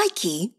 Nike